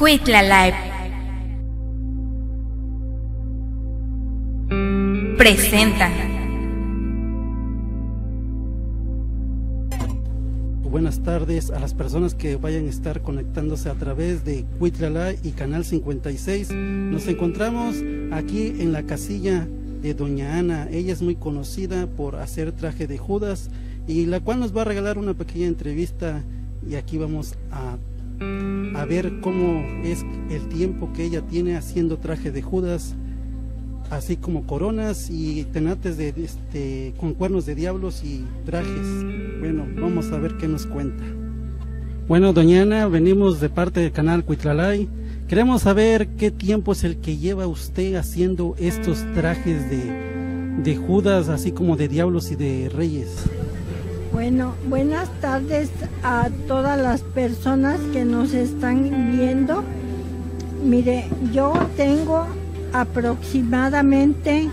Cuitla Live presenta. Buenas tardes a las personas que vayan a estar conectándose a través de Cuitla Live y Canal 56. Nos encontramos aquí en la casilla de Doña Ana. Ella es muy conocida por hacer traje de Judas y la cual nos va a regalar una pequeña entrevista y aquí vamos a, a ver cómo es el tiempo que ella tiene haciendo traje de Judas, así como coronas y tenates de, este, con cuernos de diablos y trajes. Bueno, vamos a ver qué nos cuenta. Bueno, doña Ana, venimos de parte del canal Cuitlalay. Queremos saber qué tiempo es el que lleva usted haciendo estos trajes de, de Judas, así como de diablos y de reyes. Bueno, buenas tardes a todas las personas que nos están viendo. Mire, yo tengo aproximadamente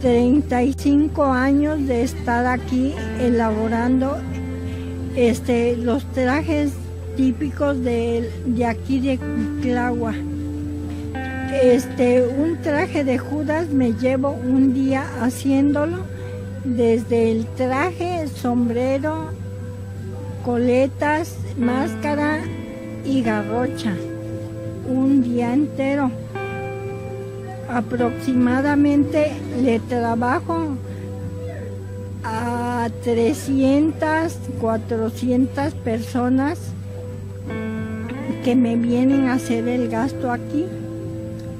35 años de estar aquí elaborando este, los trajes típicos de, de aquí de Cuiclagua. Este, un traje de Judas me llevo un día haciéndolo, desde el traje, sombrero, coletas, máscara y garrocha, un día entero. Aproximadamente le trabajo a 300, 400 personas que me vienen a hacer el gasto aquí.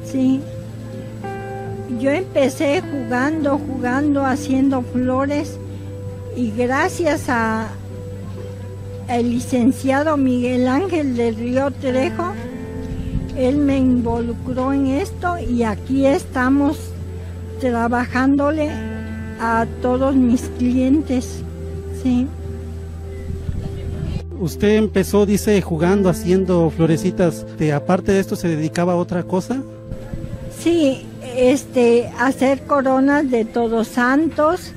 Sí. Yo empecé jugando, jugando, haciendo flores y gracias a el licenciado Miguel Ángel del Río Trejo, él me involucró en esto y aquí estamos trabajándole a todos mis clientes. Sí. Usted empezó, dice, jugando, haciendo florecitas. ¿De, aparte de esto, se dedicaba a otra cosa? Sí, este, hacer coronas de todos santos,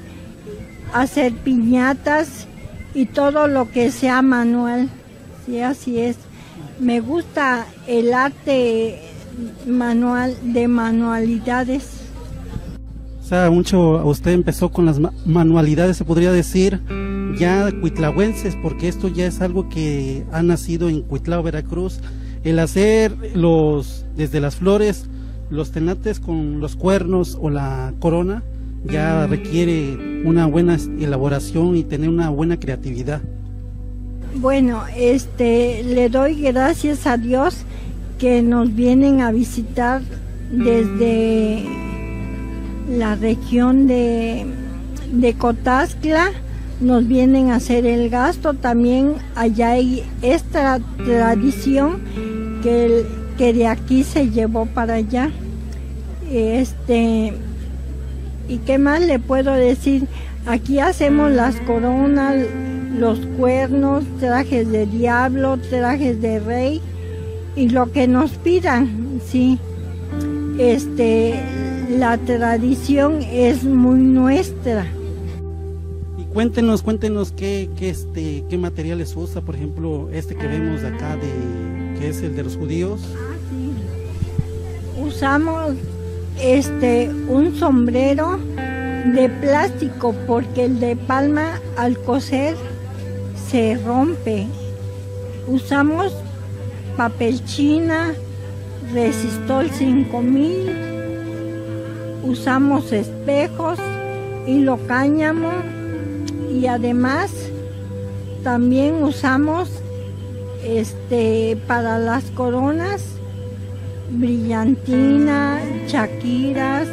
hacer piñatas y todo lo que sea manual. Sí, así es. Me gusta el arte manual de manualidades. O sea, mucho usted empezó con las manualidades, se podría decir, ya cuitlahuenses, porque esto ya es algo que ha nacido en Cuitlao, Veracruz. El hacer los, desde las flores, los tenates con los cuernos o la corona, ya requiere una buena elaboración y tener una buena creatividad. Bueno, este, le doy gracias a Dios que nos vienen a visitar desde la región de, de Cotazcla, nos vienen a hacer el gasto, también allá hay esta tradición que, que de aquí se llevó para allá. Este, ¿y qué más le puedo decir? Aquí hacemos las coronas, los cuernos, trajes de diablo, trajes de rey y lo que nos pidan, sí. Este, la tradición es muy nuestra. Y cuéntenos, cuéntenos qué, qué, este, qué materiales usa, por ejemplo, este que vemos acá, de, que es el de los judíos. Ah, sí. Usamos este, un sombrero de plástico porque el de palma al coser se rompe. Usamos papel china, resistol 5000, usamos espejos, hilo cáñamo y además también usamos este para las coronas brillantina, chaquiras,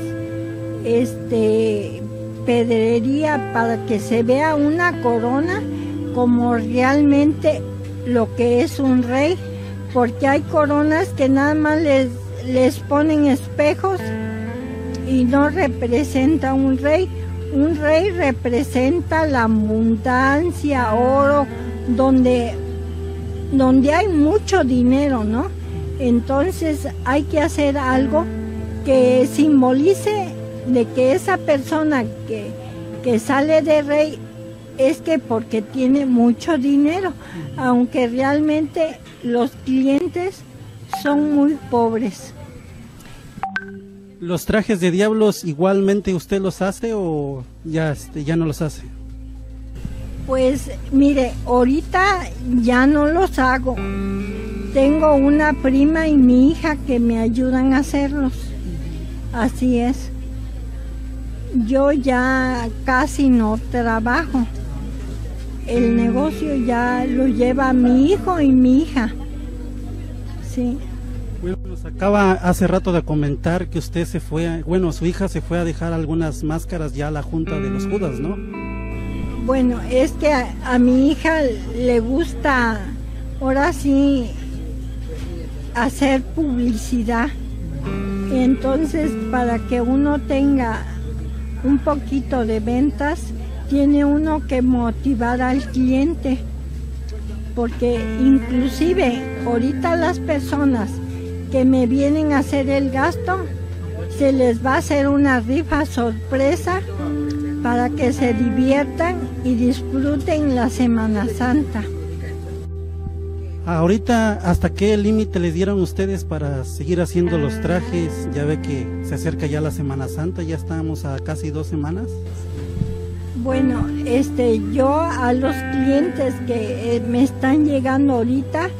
este pedrería para que se vea una corona como realmente lo que es un rey, porque hay coronas que nada más les, les ponen espejos y no representa un rey. Un rey representa la abundancia, oro, donde, donde hay mucho dinero, ¿no? Entonces hay que hacer algo que simbolice de que esa persona que, que sale de rey es que porque tiene mucho dinero, aunque realmente los clientes son muy pobres. ¿Los trajes de diablos igualmente usted los hace o ya, este, ya no los hace? Pues mire, ahorita ya no los hago. Tengo una prima y mi hija que me ayudan a hacerlos. Así es. Yo ya casi no trabajo. El negocio ya lo lleva mi hijo y mi hija. Sí. Bueno, nos acaba hace rato de comentar que usted se fue, bueno, su hija se fue a dejar algunas máscaras ya a la Junta de los Judas, ¿no? Bueno, es que a, mi hija le gusta, ahora sí, hacer publicidad. Entonces, para que uno tenga un poquito de ventas, tiene uno que motivar al cliente. Porque inclusive ahorita las personas que me vienen a hacer el gasto, se les va a hacer una rifa sorpresa para que se diviertan y disfruten la Semana Santa. Ahorita, ¿hasta qué límite les dieron ustedes para seguir haciendo los trajes? Ya ve que se acerca ya la Semana Santa, ya estamos a casi dos semanas. Bueno, este, yo a los clientes que eh, me están llegando ahorita,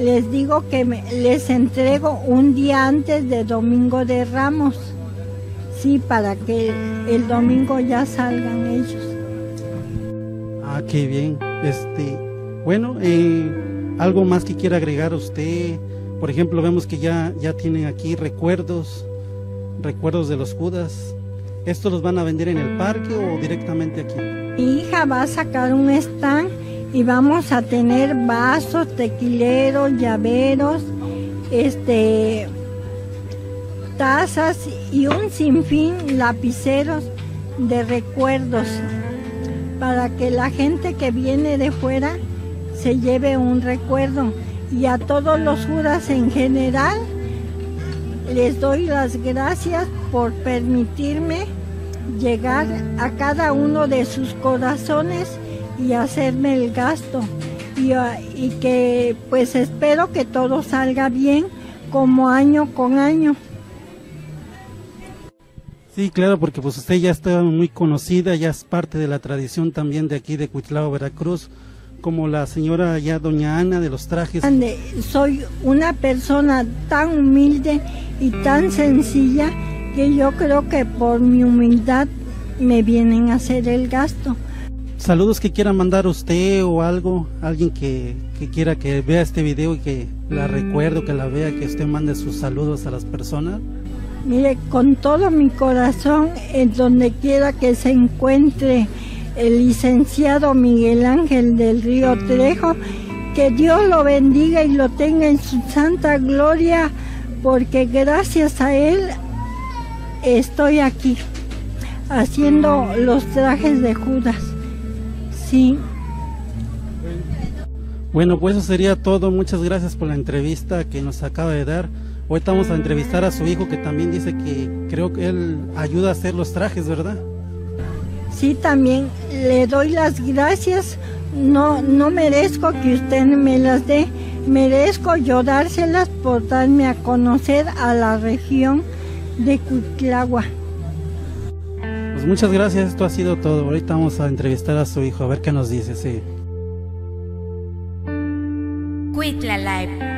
les digo que me- les entrego un día antes de Domingo de Ramos. Sí, para que el domingo ya salgan ellos. Ah, qué bien. Este, bueno, eh, algo más que quiera agregar usted. Por ejemplo, vemos que ya, ya tienen aquí recuerdos, recuerdos de los Judas. ¿Estos los van a vender en el parque o directamente aquí? Mi hija va a sacar un stand y vamos a tener vasos, tequileros, llaveros, este, tazas y un sinfín lapiceros de recuerdos para que la gente que viene de fuera se lleve un recuerdo y a todos los judas en general les doy las gracias por permitirme llegar a cada uno de sus corazones y hacerme el gasto. Y, ah, y que pues espero que todo salga bien como año con año. Sí, claro, porque pues usted ya está muy conocida, ya es parte de la tradición también de aquí de Cuitlao, Veracruz, como la señora ya doña Ana de los trajes. Ande, Soy una persona tan humilde y tan sencilla que yo creo que por mi humildad me vienen a hacer el gasto. Saludos que quiera mandar usted o algo, alguien que, que quiera que vea este video y que la recuerde, que la vea, que usted mande sus saludos a las personas. Mire, con todo mi corazón, en donde quiera que se encuentre el licenciado Miguel Ángel del Río Trejo, que Dios lo bendiga y lo tenga en su santa gloria, porque gracias a él estoy aquí haciendo los trajes de Judas. Sí. Bueno, pues eso sería todo. Muchas gracias por la entrevista que nos acaba de dar. Ahorita vamos a entrevistar a su hijo que también dice que creo que él ayuda a hacer los trajes, ¿verdad? Sí, también le doy las gracias. No, no merezco que usted me las dé. Merezco yo dárselas por darme a conocer a la región de Cuitlagua. Pues muchas gracias, esto ha sido todo. Ahorita vamos a entrevistar a su hijo, a ver qué nos dice, sí. Quitla Live.